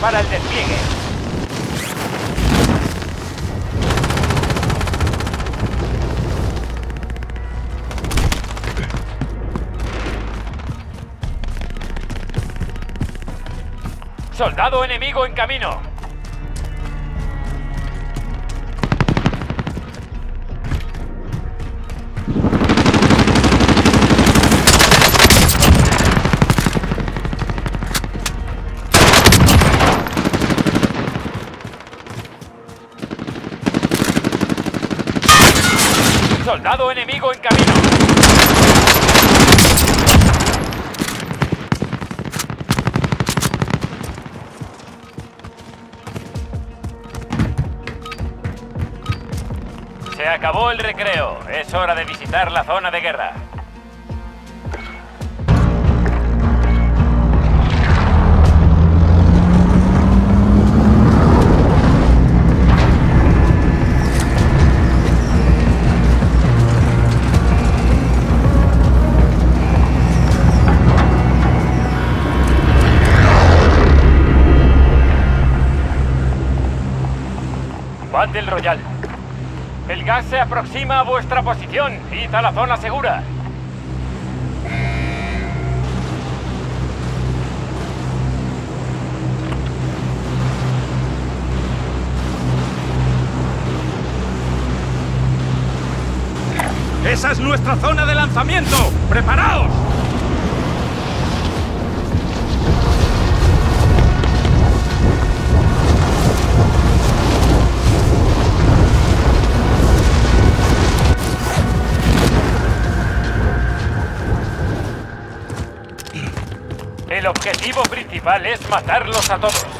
para el despliegue. Soldado enemigo en camino. Soldado enemigo en camino. Se acabó el recreo. Es hora de visitar la zona de guerra. El gas se aproxima a vuestra posición. Id a la zona segura. ¡Esa es nuestra zona de lanzamiento! ¡Preparaos! Principal es matarlos a todos.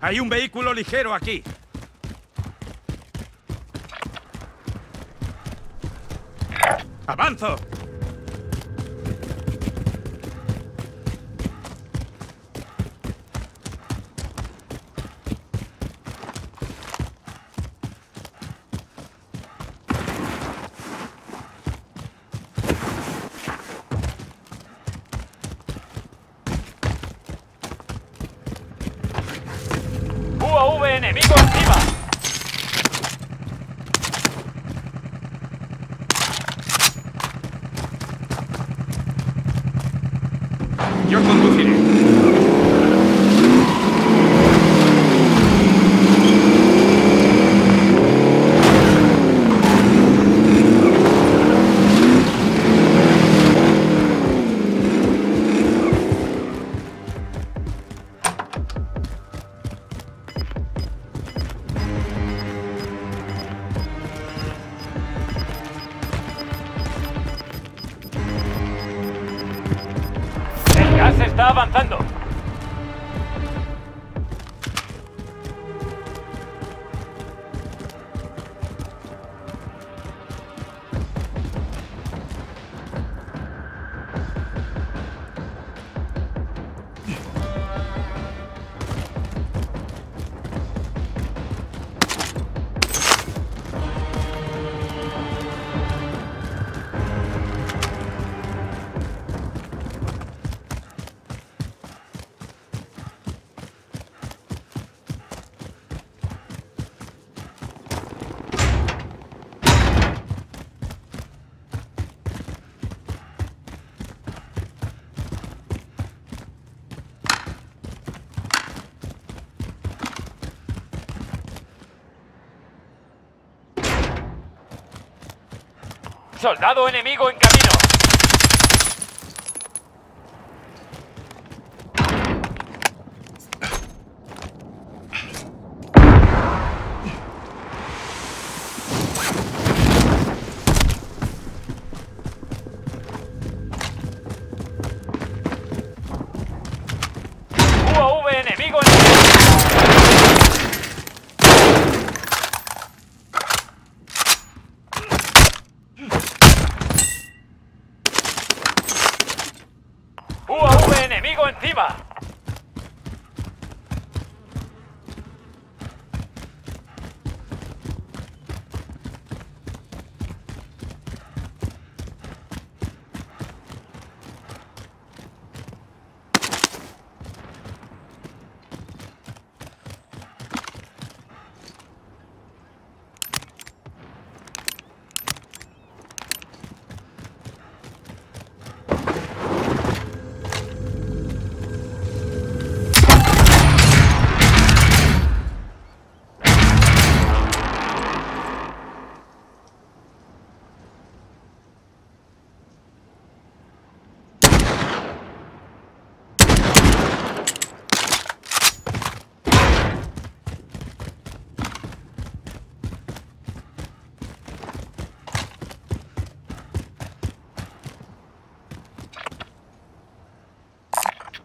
Hay un vehículo ligero aquí. ¡Avanzo! Gas está avanzando. Soldado enemigo en camino. Enemigo encima.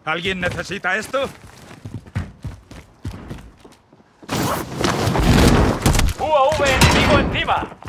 ¿Alguien necesita esto? UAV enemigo encima.